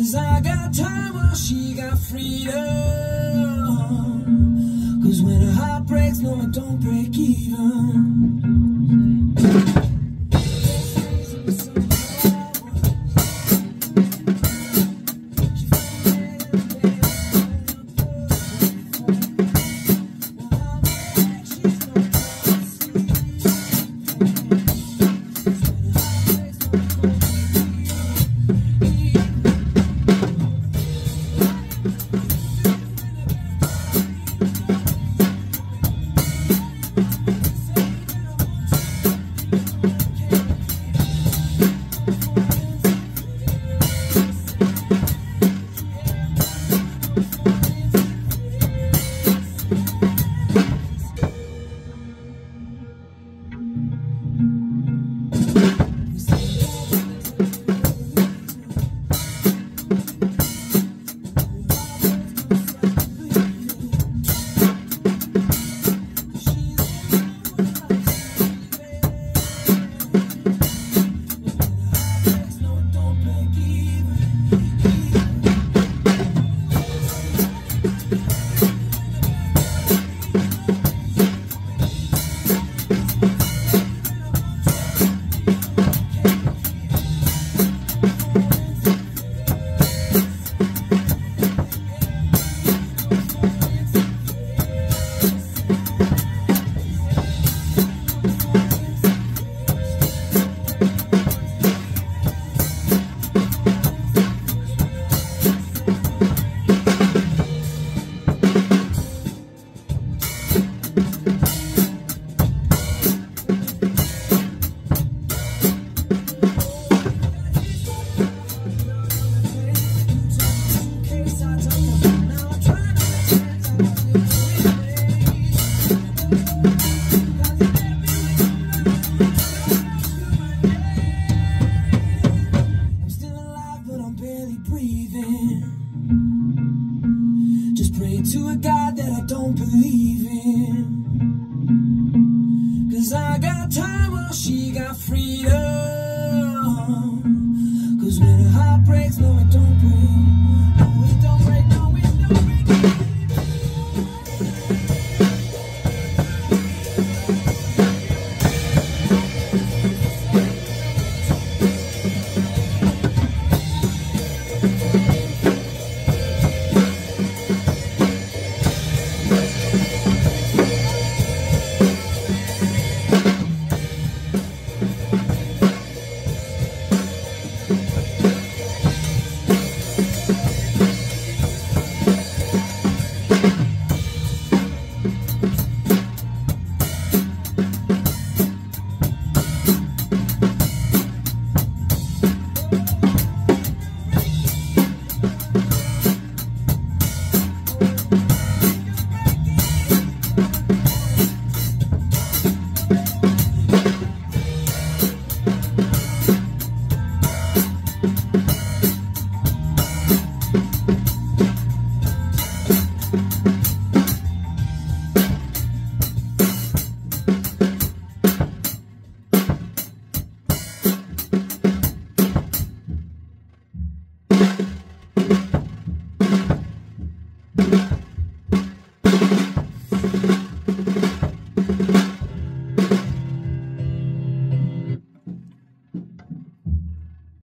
Cause I got time while she got freedom. Cause when her heart breaks, no, I don't break even. To a God that I don't believe in. Cause I got time while she got freedom. Cause when her heart breaks, no, I don't